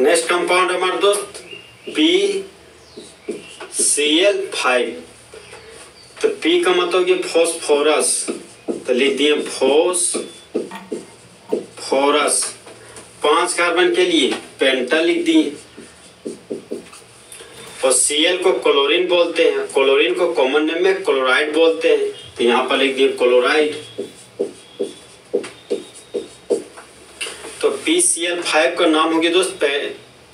Next compound हमारे दोस्त P C L five तो पी का मतलब गया फॉस्फोरस तो लिख दिए फोस फोरस पाँच कार्बन के लिए पेंटा लिख दिए। और सी एल को क्लोरीन बोलते हैं। क्लोरीन को कॉमन नेम में क्लोराइड बोलते हैं। तो यहाँ पर लिख दिए क्लोराइड तो PCl5 का नाम हो गया दोस्त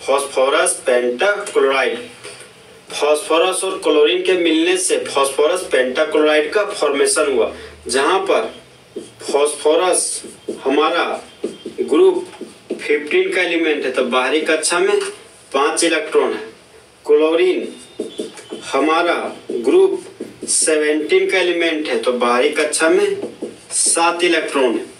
फॉस्फोरस पेंटा क्लोराइड फॉस्फोरस और क्लोरीन के मिलने से फॉस्फोरस पेंटा क्लोराइड का फॉर्मेशन हुआ, जहाँ पर फॉस्फोरस हमारा ग्रुप 15 का एलिमेंट है तो बाहरी कक्षा में पाँच इलेक्ट्रॉन है। क्लोरीन हमारा ग्रुप 17 का एलिमेंट है तो बाहरी कक्षा में सात इलेक्ट्रॉन है।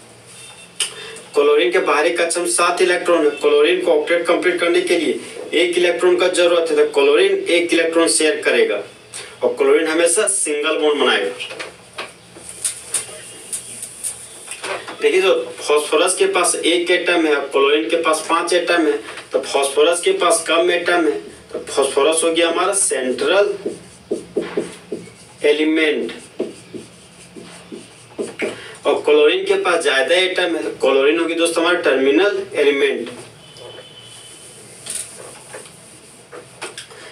क्लोरीन के बाहरी कक्षा में सात इलेक्ट्रॉन है। क्लोरीन को ऑक्टेट कंप्लीट करने के लिए एक इलेक्ट्रॉन का ज़रूरत है तो क्लोरीन एक इलेक्ट्रॉन शेयर करेगा। और क्लोरीन हमेशा सिंगल बॉन्ड बनाएगा। देखिए जो फॉस्फोरस के पास एक एटम है क्लोरीन के पास पाँच एटम है तो फॉस्फोरस के पास कम एटम है तो फॉस्फोरस हो गया हमारा सेंट्रल एलिमेंट। और क्लोरीन के पास ज़्यादा एटम है क्लोरीन होगी दोस्तों हमारा टर्मिनल एलिमेंट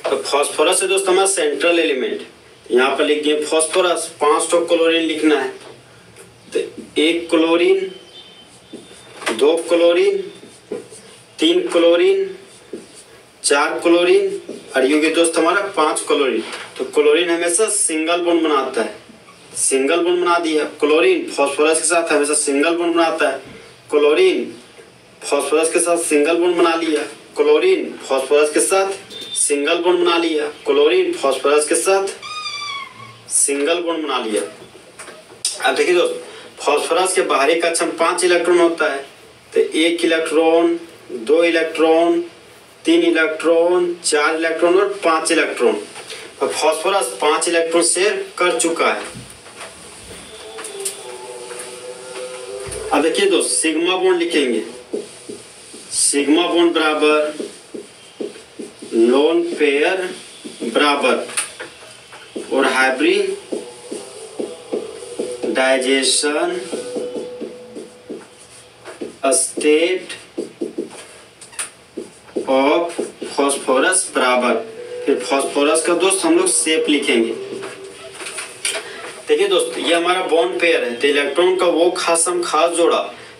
तो फॉस्फोरस है दोस्तों हमारा सेंट्रल एलिमेंट यहाँ पर लिख दिए फॉस्फोरस पाँच तो क्लोरीन लिखना है। तो एक क्लोरीन दो क्लोरीन तीन क्लोरीन चार क्लोरीन और ये दोस्त हमारा पाँच क्लोरीन तो क्लोरीन हमेशा सिंगल बोन बनाता है। सिंगल बॉन्ड बना दिया क्लोरीन, फॉस्फोरस के साथ हमेशा सिंगल बॉन्ड बनाता है। क्लोरीन, फॉस्फोरस के साथ सिंगल बॉन्ड बना लिया क्लोरीन, फॉस्फोरस के साथ सिंगल बॉन्ड बना लिया क्लोरीन, फॉस्फोरस के साथ सिंगल बॉन्ड बना लिया अब देखिए दोस्त, फॉस्फोरस के बाहरी कक्षा में पाँच इलेक्ट्रॉन होता है। तो एक इलेक्ट्रॉन, दो इलेक्ट्रॉन, तीन इलेक्ट्रॉन, चार इलेक्ट्रॉन और पाँच इलेक्ट्रॉन। तो फॉस्फोरस पाँच इलेक्ट्रॉन शेयर कर चुका है। अब देखिए दोस्त सिग्मा बॉन्ड लिखेंगे सिग्मा बॉन्ड बराबर लोन पेयर बराबर और hybridisation state of phosphorus बराबर फिर फॉस्फोरस का दोस्त हम लोग सेप लिखेंगे। देखिए दोस्त, ये हमारा बॉन्ड पेयर है। तो इलेक्ट्रॉन का वो खासम खास जोड़ा,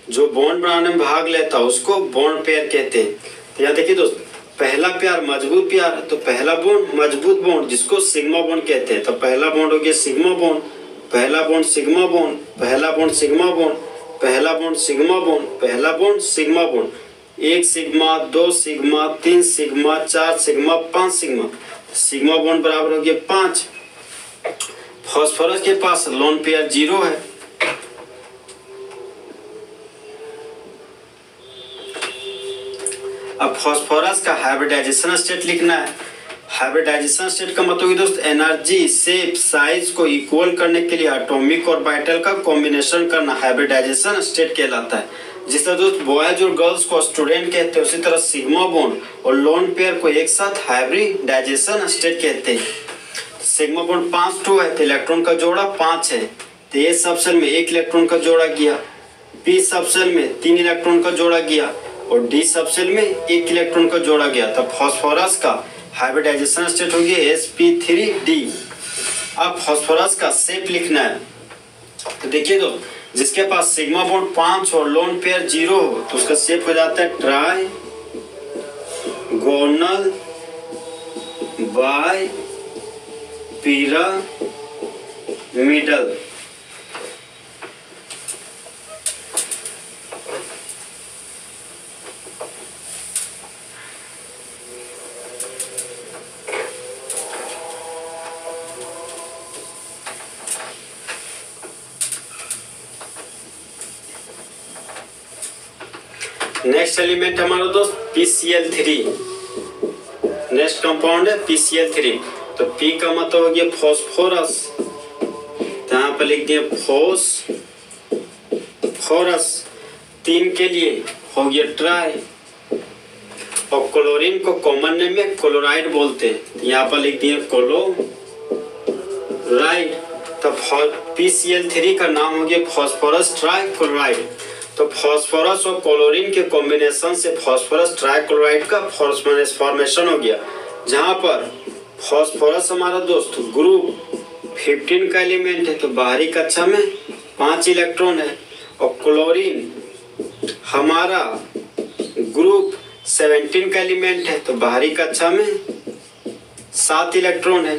जो बॉन्ड बनाने में भाग लेता है उसको बॉन्ड पेयर कहते हैं। तो यहाँ देखिए दोस्त, पहला प्यार मज़बूत प्यार तो पहला बॉन्ड मज़बूत बॉन्ड जिसको सिग्मा बॉन्ड कहते हैं। तो पहला बॉन्ड हो गया सिग्मा बॉन्ड पहला बॉन्ड सिग्मा बॉन्ड पहला बॉन्ड सिग्मा बॉन्ड पहला बॉन्ड सिग्मा बॉन्ड पहला बॉन्ड सिग्मा बॉन्ड एक सिग्मा दो सिग्मा तीन सिग्मा चार सिग्मा पाँच सिग्मा सिग्मा बॉन्ड बराबर हो गया पाँच। फॉस्फोरस के पास लोन पेयर ज़ीरो है। अब फॉस्फोरस का हाइब्रिडाइजेशन स्टेट लिखना है। हाइब्रिडाइजेशन स्टेट का मतलब दोस्त एनर्जी शेप साइज़ को इक्वल करने के लिए एटॉमिक और बाइटल का कॉम्बिनेशन करना हाइब्रिडाइजेशन स्टेट कहलाता है। जिस तरह दोस्त बॉयज़ और गर्ल्स को स्टूडेंट कहते हैं, उसी तरह सिग्मा बॉन्ड और लोन पेयर को एक साथ हाइब्रिडाइजेशन स्टेट कहते हैं। सिग्मा बॉन्ड पाँच टू है तो इलेक्ट्रॉन का जोड़ा पाँच है तो ए सबसेल में एक इलेक्ट्रॉन का जोड़ा गया पी सबसेल में तीन इलेक्ट्रॉन का जोड़ा गया और डी सबसेल में एक इलेक्ट्रॉन का जोड़ा गया तो फॉस्फोरस का हाइब्रिडाइजेशन स्टेट हो गया एस पी थ्री डी अब फॉस्फोरस का शेप लिखना है। तो देखिए तो जिसके पास सिग्मा बॉन्ड पाँच और लोन पेयर ज़ीरो हो तो उसका शेप हो जाता है? Trigonal bipyramidal next element हमारा दोस्त PCl3 थ्री नेक्स्ट कंपाउंड है PCl3 थ्री तो P का मतलब हो गया फॉस्फोरस तो यहाँ पर लिख दिया फोस फॉरस तीन के लिए हो गया ट्राई और क्लोरीन को कॉमन नेम में क्लोराइड बोलते हैं। यहाँ पर लिख दिए क्लोराइड तो पीसीएल थ्री का नाम हो गया फॉस्फोरस ट्राइक्लोराइड तो फॉस्फोरस और क्लोरीन के कॉम्बिनेशन से फॉस्फोरस ट्राइक्लोराइड का फॉर्मेशन हो गया। जहाँ पर फॉस्फोरस हमारा दोस्त, ग्रुप 15 का एलिमेंट है तो बाहरी कक्षा में पाँच इलेक्ट्रॉन है और क्लोरीन हमारा ग्रुप 17 का एलिमेंट है तो बाहरी कक्षा में सात इलेक्ट्रॉन है।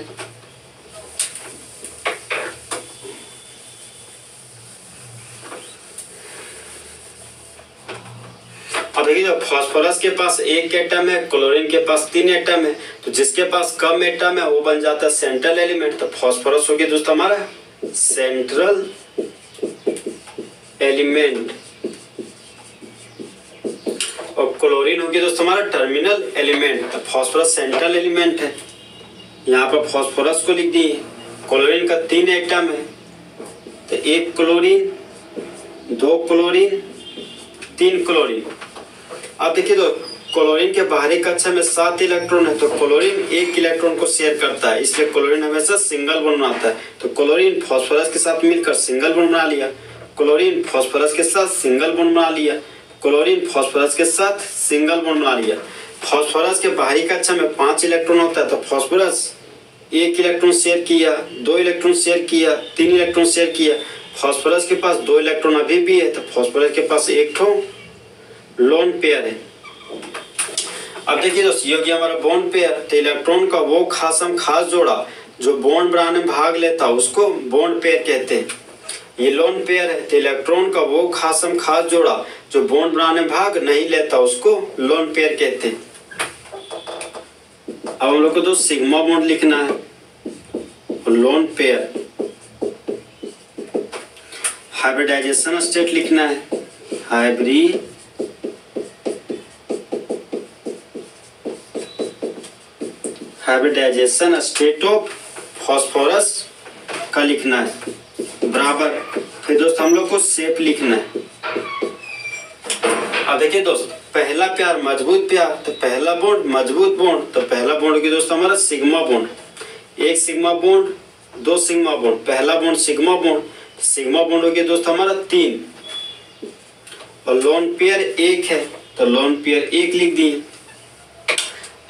देखिए जो फॉस्फोरस के पास एक एटम है क्लोरीन के पास तीन एटम है तो जिसके पास कम एटम है, वो बन जाता है सेंट्रल एलिमेंट तो फॉस्फोरस हो गया दोस्तों हमारा। सेंट्रल एलिमेंट और क्लोरीन हो गया दोस्तों हमारा टर्मिनल एलिमेंट तो फॉस्फोरस सेंट्रल एलिमेंट है। यहाँ पर फॉस्फोरस को लिख दिए। क्लोरीन का तीन एटम है तो एक क्लोरीन दो क्लोरीन तीन क्लोरीन अब देखिए तो क्लोरीन के बाहरी कक्षा में सात इलेक्ट्रॉन है तो क्लोरीन एक इलेक्ट्रॉन को शेयर करता है, इसलिए क्लोरीन हमेशा सिंगल बॉन्ड बनाता है। तो क्लोरीन फॉस्फोरस के साथ मिलकर सिंगल बॉन्ड बना लिया। क्लोरीन फॉस्फोरस के साथ सिंगल बॉन्ड बना लिया। क्लोरीन फॉस्फोरस के साथ सिंगल बॉन्ड बना लिया। फॉस्फोरस के बाहरी कक्षा में पाँच इलेक्ट्रॉन होता है तो फॉस्फोरस एक इलेक्ट्रॉन शेयर किया, दो इलेक्ट्रॉन शेयर किया, तीन इलेक्ट्रॉन शेयर किया। फॉस्फोरस के पास दो इलेक्ट्रॉन अभी भी है तो फॉस्फोरस के पास एक ठो लोन पेयर है। अब देखिए दोस्त, ये हो हमारा बॉन्ड पेयर तो इलेक्ट्रॉन का वो खासम खास जोड़ा, जो बॉन्ड बनाने में भाग लेता है उसको बॉन्ड पेयर कहते हैं। ये लोन पेयर है तो इलेक्ट्रॉन का वो खासम खास जोड़ा, जो बॉन्ड बनाने में भाग नहीं लेता, उसको लोन पेयर कहते हैं। अब हम लोग को तो सिग्मा बॉन्ड लिखना है लोन पेयर हाइब्रिडाइजेशन स्टेट लिखना है। Hybrid hybridisation state of phosphorus का लिखना है। बराबर। फिर दोस्त, हम लोग को सेप लिखना है। अब देखिए दोस्त, पहला प्यार मज़बूत प्यार तो पहला बॉन्ड मज़बूत बॉन्ड तो पहला बॉन्ड की दोस्त हमारा सिग्मा बॉन्ड एक सिग्मा बॉन्ड दो सिग्मा बॉन्ड पहला bond sigma bond sigma bond गया दोस्त हमारा तीन। और लोन पेयर एक है तो लोन पेयर एक लिख दिए।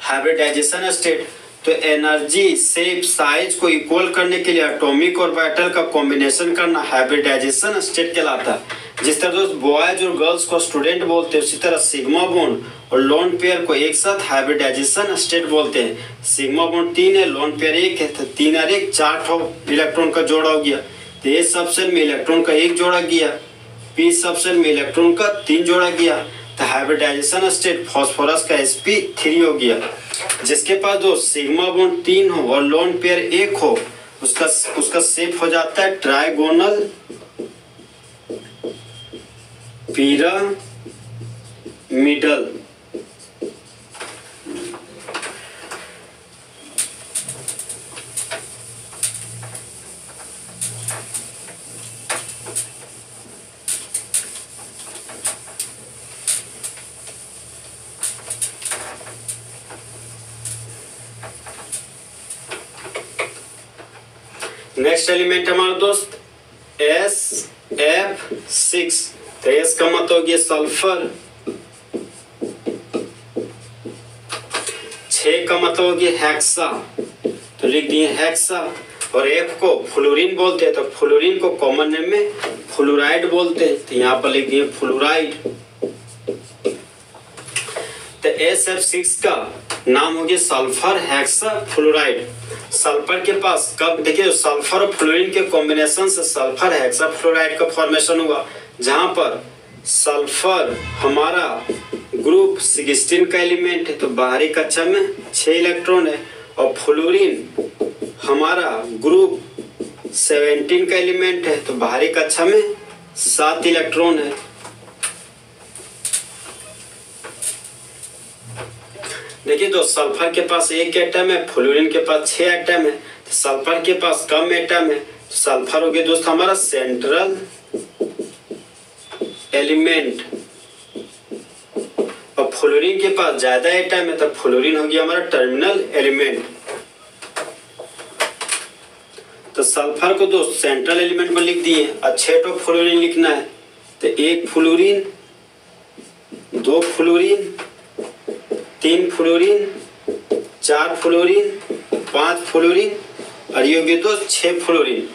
हाइब्रिडाइजेशन स्टेट तो एनर्जी शेप साइज़ को इक्वल करने के लिए एटॉमिक और वाइटल का कॉम्बिनेशन करना हाइब्रिडाइजेशन स्टेट कहलाता है। जिस तरह दोस्त बॉयज़ और गर्ल्स को स्टूडेंट बोलते हैं, उसी तरह सिग्मा बॉन्ड और लोन पेयर को एक साथ हाइब्रिडाइजेशन स्टेट बोलते हैं। सिग्मा बॉन्ड तीन है लोन पेयर एक है तो तीन और एक, चार इलेक्ट्रॉन का जोड़ा हो गया। तो ए सबसेल में इलेक्ट्रॉन का एक जोड़ा गया पी सबसेल में इलेक्ट्रॉन का तीन जोड़ा गया। हाइब्रिडाइजेशन स्टेट फॉस्फोरस का sp थ्री हो गया, जिसके पास जो सिग्मा बोन तीन हो और लोन पेयर एक हो, उसका उसका सेप हो जाता है ट्राइगोनल पिरामिडल नेक्स्ट एलिमेंट हमारा दोस्त एस एफ़ सिक्स तो एस का मत हो गया सल्फ़र छ का मतलब हो गया हेक्सा तो लिख दिए हेक्सा और एफ़ को फ्लोरीन बोलते हैं तो फ्लोरीन को कॉमन नेम में फ्लोराइड बोलते हैं। तो यहाँ पर लिख दिए फ्लोराइड तो एस एफ़ सिक्स का नाम हो गया सल्फ़र हेक्सा फ्लोराइड सल्फ़र के पास, कब, देखिए, सल्फ़र और फ्लोरीन के कॉम्बिनेशन से सल्फ़र हेक्सा फ्लोराइड का फॉर्मेशन हुआ, जहाँ पर सल्फ़र हमारा ग्रुप 16 का एलिमेंट है तो बाहरी कक्षा में छह इलेक्ट्रॉन है, और फ्लोरीन हमारा ग्रुप 17 का एलिमेंट है तो बाहरी कक्षा में सात इलेक्ट्रॉन है। देखिए तो सल्फ़र के पास एक एटम है, फ्लोरीन के पास छह एटम है तो सल्फ़र के पास कम एटम है तो सल्फ़र हो गया दोस्त हमारा सेंट्रल एलिमेंट और फ्लोरीन के पास ज़्यादा एटम है तो फ्लोरीन हो गया हमारा टर्मिनल एलिमेंट तो सल्फ़र को दो सेंट्रल एलिमेंट में लिख दिए। छह तो फ्लोरीन लिखना है तो एक फ्लोरीन, दो फ्लोरीन तीन फ्लोरीन चार फ्लोरीन पाँच फ्लोरीन और ये होगी दोस्त छह फ्लोरीन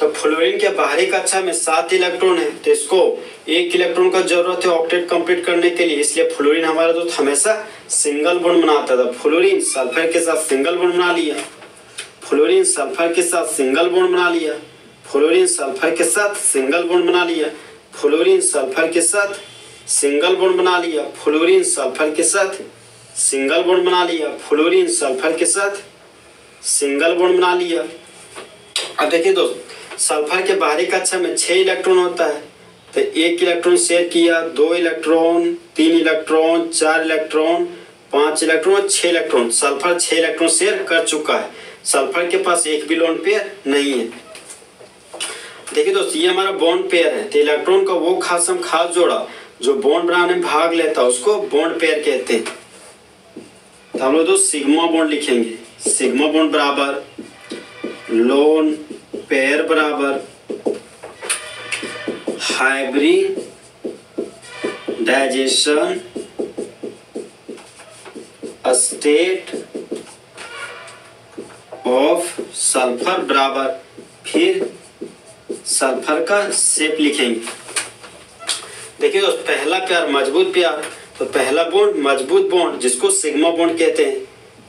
तो फ्लोरीन के बाहरी कक्षा में सात इलेक्ट्रॉन है तो इसको एक इलेक्ट्रॉन का ज़रूरत है ऑक्टेट कंप्लीट करने के लिए। इसलिए फ्लोरीन हमारा दोस्त हमेशा सिंगल बॉन्ड बनाता था फ्लोरीन सल्फ़र के साथ सिंगल बॉन्ड बना लिया। फ्लोरीन सल्फ़र के साथ सिंगल बॉन्ड बना लिया। फ्लोरीन सल्फ़र के साथ सिंगल बॉन्ड बना लिया। फ्लोरीन सल्फ़र के साथ सिंगल बॉन्ड बना लिया। फ्लोरीन सल्फ़र के साथ सिंगल बॉन्ड बना लिया, फ्लोरीन सल्फ़र के साथ सिंगल बॉन्ड बना लिया। अब देखिए दोस्त, सल्फ़र के बाहरी कक्षा में छह इलेक्ट्रॉन होता है तो एक इलेक्ट्रॉन शेयर किया, दो इलेक्ट्रॉन, तीन इलेक्ट्रॉन, चार इलेक्ट्रॉन, पाँच इलेक्ट्रॉन और छह इलेक्ट्रॉन। सल्फ़र छह इलेक्ट्रॉन शेयर कर चुका है। सल्फ़र के पास एक भी लोन पेयर नहीं है। देखिए दोस्त, ये हमारा बॉन्ड पेयर है तो इलेक्ट्रॉन का वो खास हम खास जोड़ा, जो बॉन्ड बनाने में भाग लेता है, उसको बॉन्ड पेयर कहते हैं। तो हम लोग दोस्त सिग्मा बॉन्ड लिखेंगे। सिग्मा बॉन्ड बराबर लोन पेयर बराबर हाइब्रिडाइजेशन स्टेट ऑफ़ सल्फ़र बराबर, फिर सल्फ़र का शेप लिखेंगे। देखिए दोस्त, पहला प्यार मज़बूत प्यार। तो पहला बॉन्ड मज़बूत बॉन्ड जिसको सिग्मा बॉन्ड कहते हैं।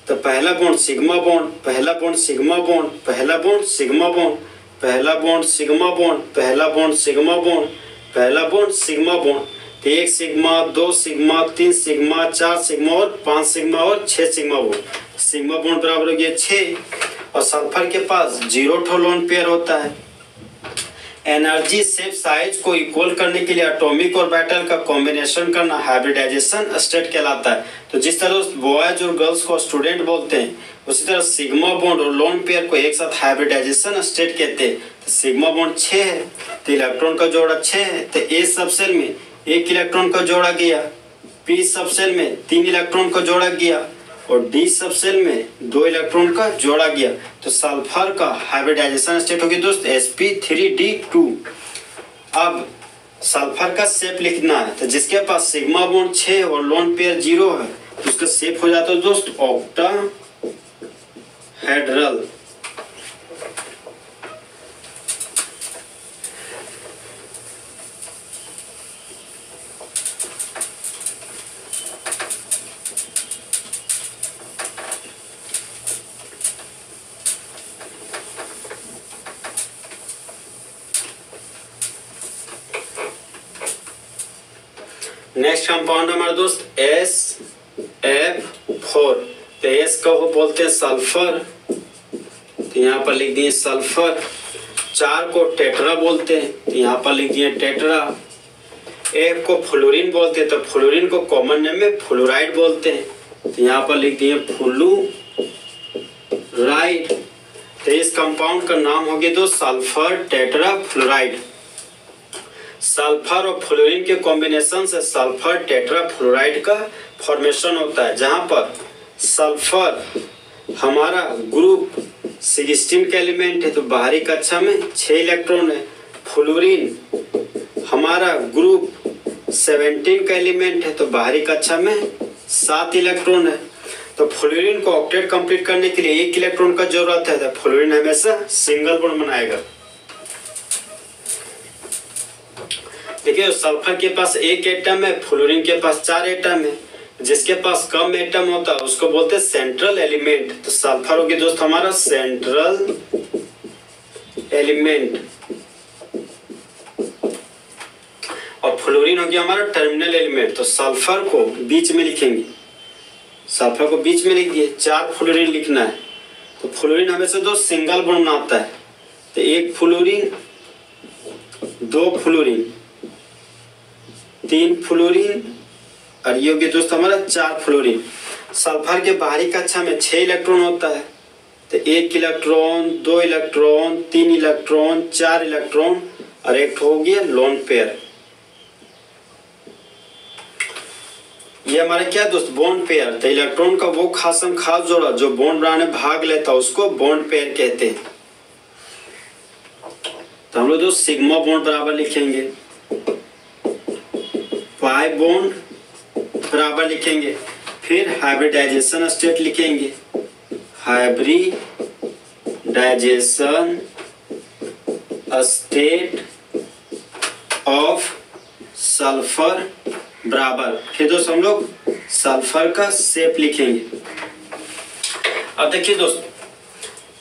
तो पहला बॉन्ड सिग्मा बॉन्ड पहला बॉन्ड सिग्मा बॉन्ड पहला बॉन्ड सिग्मा बॉन्ड पहला बॉन्ड सिग्मा बॉन्ड पहला बॉन्ड सिग्मा बॉन्ड पहला बॉन्ड सिग्मा बॉन्ड एक सिग्मा दो सिग्मा तीन सिग्मा चार सिग्मा और पाँच सिग्मा और छह सिग्मा बॉन्ड सिग्मा बॉन्ड बराबर हो गया छह। और सल्फ़र के पास ज़ीरो ठो लोन पेयर होता है। एनर्जी सेप साइज़ को इक्वल करने के लिए एटॉमिक और बैटल का कॉम्बिनेशन करना हाइब्रिडाइजेशन स्टेट कहलाता है। तो जिस तरह बॉयज़ और गर्ल्स को स्टूडेंट बोलते हैं, उसी तरह सिग्मा बॉन्ड और लोन पेयर को एक साथ हाइब्रिडाइजेशन स्टेट कहते हैं। तो सिग्मा बॉन्ड छः है तो इलेक्ट्रॉन का जोड़ा छः है तो ए सब सेल में एक इलेक्ट्रॉन का जोड़ा गया पी सब सेल में तीन इलेक्ट्रॉन का जोड़ा गया और डी सब सेल में दो इलेक्ट्रॉन का जोड़ा गया तो सल्फ़र का हाइब्रिडाइजेशन स्टेट होगी दोस्त sp3d2 अब सल्फ़र का सेप लिखना है तो जिसके पास सिग्मा बोन छः और लोन पेयर ज़ीरो है तो उसका सेप हो जाता है दोस्त ऑक्टा हेड्रल नेक्स्ट कंपाउंड हमारा दोस्त एस एफ़ फोर तो एस का वो बोलते हैं सल्फ़र तो यहाँ पर लिख दिए सल्फ़र चार को टेट्रा बोलते हैं. तो यहाँ पर लिख दिए टेट्रा एफ़ को फ्लोरीन बोलते हैं. तो फ्लोरीन को कॉमन नेम में फ्लोराइड बोलते हैं. तो यहाँ पर लिख दिए फ्लू राइड तो इस कंपाउंड का नाम हो गया दोस्त सल्फ़र टेट्रा फ्लोराइड सल्फ़र और फ्लोरीन के कॉम्बिनेशन से सल्फ़र टेट्राफ्लोराइड का फॉर्मेशन होता है, जहाँ पर सल्फ़र हमारा ग्रुप सिक्सटीन का एलिमेंट है तो बाहरी कक्षा में छह इलेक्ट्रॉन है। फ्लोरीन हमारा ग्रुप सेवेंटीन का एलिमेंट है तो बाहरी कक्षा में सात इलेक्ट्रॉन है। तो फ्लोरीन को ऑक्टेट कंप्लीट करने के लिए एक इलेक्ट्रॉन का ज़रूरत है तो फ्लोरीन हमेशा सिंगल बॉन्ड बनाएगा। देखिए, सल्फ़र के पास एक एटम है फ्लोरीन के पास चार एटम है। जिसके पास कम एटम होता है, उसको बोलते हैं सेंट्रल एलिमेंट तो सल्फ़र होगी दोस्त, हमारा सेंट्रल एलिमेंट और फ्लोरीन होगी हमारा टर्मिनल एलिमेंट तो सल्फ़र को बीच में लिखेंगे। सल्फ़र को बीच में लिख दिए चार फ्लोरीन लिखना है। तो फ्लोरीन हमेशा दो सिंगल बनाता है। तो एक फ्लोरीन दो फ्लोरीन तीन फ्लोरीन और ये होगी दोस्त हमारा चार फ्लोरीन। सल्फ़र के बाहरी कक्षा में छह इलेक्ट्रॉन होता है। तो एक इलेक्ट्रॉन, दो इलेक्ट्रॉन, तीन इलेक्ट्रॉन, चार इलेक्ट्रॉन और एक हो गया लोन पेयर ये हमारा क्या दोस्त? बॉन्ड पेयर तो इलेक्ट्रॉन का वो खासम खास जोड़ा जो बॉन्ड बनाने भाग लेता उसको बॉन्ड पेयर कहते हैं। तो हम लोग दोस्त सिग्मा बॉन्ड बराबर लिखेंगे। पाई बॉन्ड बराबर लिखेंगे, फिर हाइब्रिडाइजेशन स्टेट लिखेंगे। हाइब्रिडाइजेशन स्टेट ऑफ़ सल्फ़र बराबर। फिर दोस्त हम लोग सल्फ़र का सेप लिखेंगे। अब देखिए दोस्त,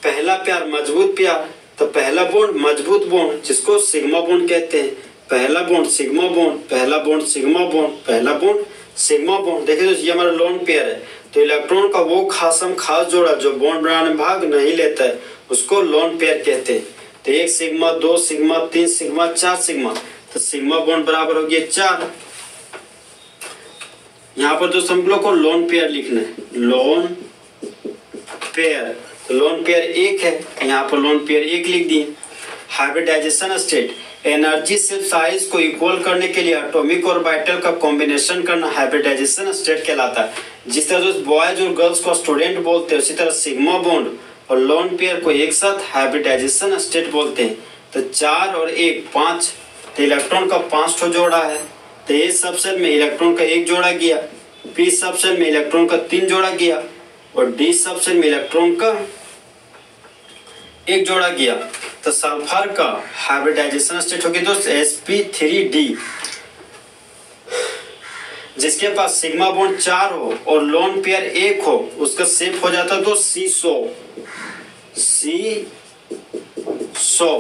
पहला प्यार मज़बूत प्यार तो पहला बॉन्ड मज़बूत बोन जिसको सिग्मा बॉन्ड कहते हैं पहला बॉन्ड सिग्मा बॉन्ड पहला बॉन्ड सिग्मा बॉन्ड पहला बॉन्ड सिग्मा बॉन्ड दोस्त, ये हमारा लोन पेयर है। तो इलेक्ट्रॉन का वो खासम खास जोड़ा जो बॉन्ड बनाने में भाग नहीं लेता है, उसको लोन पेयर कहते हैं। तो एक सिग्मा दो सिग्मा तीन सिग्मा चार सिग्मा तो सिग्मा बॉन्ड बराबर हो गया चार। यहाँ पर दोस्त हम लोग को लोन पेयर लिखना है। लोन पेयर तो लोन पेयर एक है। यहाँ पर लोन पेयर एक लिख दिए। हाइब्रिडाइजेशन स्टेट एनर्जी से साइज़ को इक्वल करने के लिए एटॉमिक और वाइटल का कॉम्बिनेशन करना हाइब्रिडाइजेशन स्टेट कहलाता है। जिस तरह दोस्त बॉयज़ और गर्ल्स को स्टूडेंट बोलते हैं, उसी तरह सिग्मा बॉन्ड और लोन पेयर को एक साथ हाइब्रिडाइजेशन स्टेट बोलते हैं। तो चार और एक, पाँच तो इलेक्ट्रॉन का पाँच ठो जोड़ा है। तो ए सबसेट में इलेक्ट्रॉन का एक जोड़ा गया पी सबसेट में इलेक्ट्रॉन का तीन जोड़ा गया और डी सबसेट में इलेक्ट्रॉन का एक जोड़ा किया। तो सल्फ़र का हाइब्रिडाइजेशन स्टेट हो गया दोस्त एस पी थ्री डी जिसके पास सिग्मा बॉन्ड चार हो और लोन पेयर एक हो, उसका सेप हो जाता तो सी सो। सी सो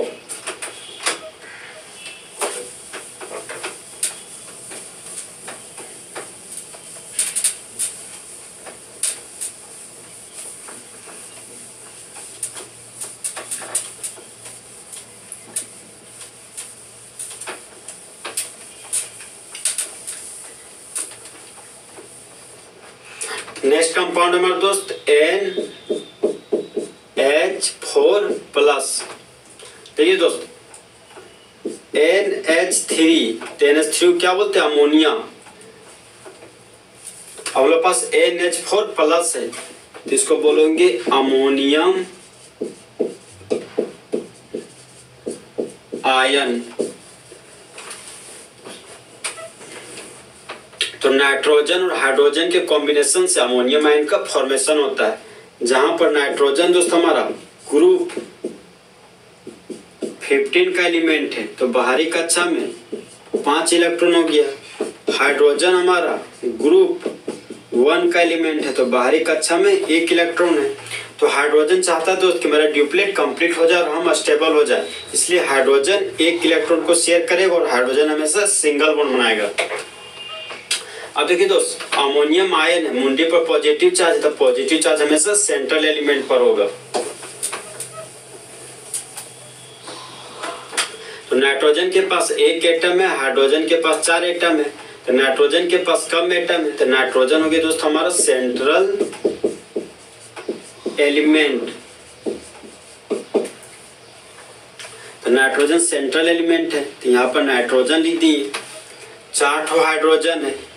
नेक्स्ट कंपाउंड हमारे दोस्त एन एच फोर प्लस देखिए दोस्त N H three N H three क्या बोलते हैं? अमोनिया हम लोग पास एन एच फोर प्लस है तो इसको बोलेंगे अमोनियम आयन तो नाइट्रोजन और हाइड्रोजन के कॉम्बिनेशन से अमोनियम आयन का फॉर्मेशन होता है, जहाँ पर नाइट्रोजन दोस्त हमारा ग्रुप 15 का एलिमेंट है तो बाहरी कक्षा में पाँच इलेक्ट्रॉन हो गया। हाइड्रोजन हमारा ग्रुप वन का एलिमेंट है तो बाहरी कक्षा में एक इलेक्ट्रॉन है। तो हाइड्रोजन चाहता है दोस्त कि मेरा ड्यूप्लेट कंप्लीट हो जाए और हम स्टेबल हो जाए, इसलिए हाइड्रोजन एक इलेक्ट्रॉन को शेयर करेगा और हाइड्रोजन हमेशा सिंगल बॉन्ड बनाएगा। अब देखिए दोस्त अमोनियम आयन है मुंडी पर पॉजिटिव चार्ज है तो पॉजिटिव चार्ज हमेशा सेंट्रल एलिमेंट पर होगा। तो नाइट्रोजन के पास एक एटम है हाइड्रोजन के पास चार एटम है तो नाइट्रोजन के पास कम एटम है तो नाइट्रोजन हो गया दोस्त हमारा सेंट्रल एलिमेंट तो नाइट्रोजन सेंट्रल एलिमेंट है तो यहाँ पर नाइट्रोजन लिख दिए चार हाइड्रोजन है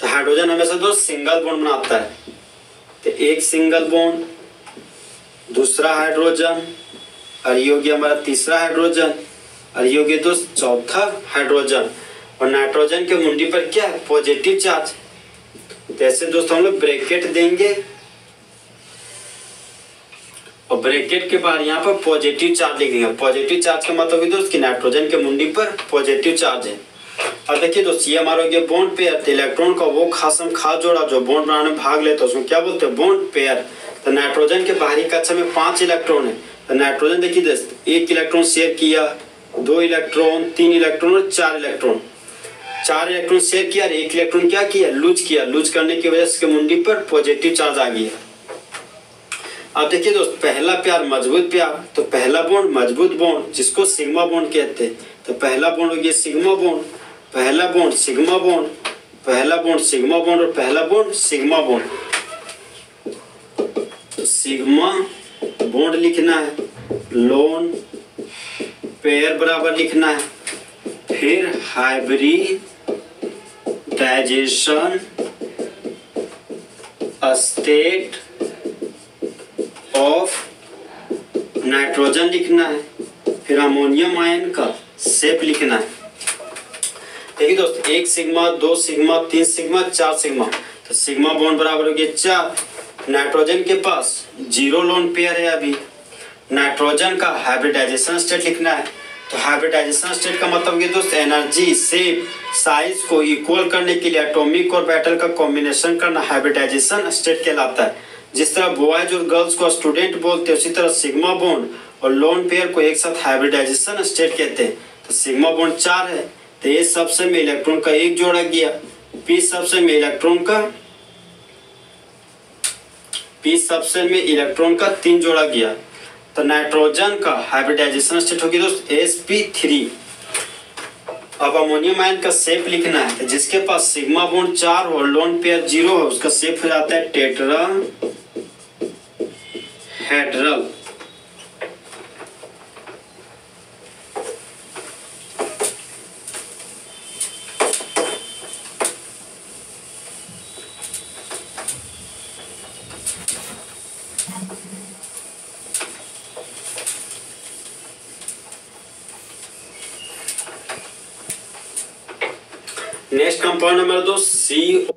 तो हाइड्रोजन हमेशा दोस्त सिंगल बॉन्ड बनाता है। तो एक सिंगल बॉन्ड दूसरा हाइड्रोजन और ये गया हमारा तीसरा हाइड्रोजन और ये गया दोस्त चौथा हाइड्रोजन और नाइट्रोजन के मुंडी पर क्या है? पॉजिटिव चार्ज तो ऐसे दोस्त हम लोग ब्रैकेट देंगे। और ब्रैकेट के बाद यहाँ पर पॉजिटिव चार्ज लिख देंगे पॉजिटिव चार्ज का मतलब दोस्त कि नाइट्रोजन के मुंडी पर पॉजिटिव चार्ज है। अब देखिए दोस्त ये हमारा ये बॉन्ड पेयर तो इलेक्ट्रॉन का वो खासम खास जोड़ा जो बॉन्ड बनाने में भाग लेता है, उसमें क्या बोलते हैं? बॉन्ड पेयर तो नाइट्रोजन के बाहरी कक्षा में पाँच इलेक्ट्रॉन है। तो नाइट्रोजन देखिए दोस्त एक इलेक्ट्रॉन शेयर किया, दो इलेक्ट्रॉन तीन इलेक्ट्रॉन और चार इलेक्ट्रॉन चार इलेक्ट्रॉन शेयर किया एक इलेक्ट्रॉन क्या किया? लूज किया। लूज करने की वजह से मुंडी पर पॉजिटिव चार्ज आ गया। अब देखिए दोस्त, पहला प्यार मज़बूत प्यार तो पहला बॉन्ड मज़बूत बॉन्ड जिसको सिग्मा बॉन्ड कहते हैं। तो पहला बॉन्ड हो गया सिग्मा बॉन्ड पहला बॉन्ड सिग्मा बॉन्ड पहला बॉन्ड सिग्मा बॉन्ड और पहला bond sigma bond sigma bond लिखना है लोन पेयर बराबर लिखना है, फिर हाइब्रिडाइजेशन स्टेट ऑफ़ नाइट्रोजन लिखना है, फिर अमोनियम आयन का सेप लिखना है. देखिए दोस्त, एक सिग्मा, दो सिग्मा, तीन सिग्मा, चार सिग्मा। तो सिग्मा बॉन्ड बराबर हो गया चार। नाइट्रोजन के पास ज़ीरो लोन पेयर है अभी नाइट्रोजन का हाइब्रिडाइजेशन स्टेट लिखना है। तो हाइब्रिडाइजेशन स्टेट का मतलब ये दोस्त एनर्जी शेप साइज़ को इक्वल करने के लिए एटॉमिक और बैटल का कॉम्बिनेशन करना हाइब्रिडाइजेशन स्टेट कहलाता है। जिस तरह बॉयज़ और गर्ल्स को स्टूडेंट बोलते हैं, उसी तरह सिग्मा बॉन्ड और लोन पेयर को एक साथ हाइब्रिडाइजेशन स्टेट कहते हैं। तो सिग्मा बॉन्ड चार है। तो ए सबसे में इलेक्ट्रॉन का एक जोड़ा गया पी सबसे में इलेक्ट्रॉन का पी सबसे में इलेक्ट्रॉन का तीन जोड़ा गया तो नाइट्रोजन का हाइब्रिडाइजेशन स्टेट होगी दोस्त एस पी थ्री अब अमोनियम आयन का सेप लिखना है तो जिसके पास सिग्मा बॉन्ड चार हो लोन पेयर ज़ीरो हो, उसका सेप हो जाता है टेट्रा हेड्रल नेक्स्ट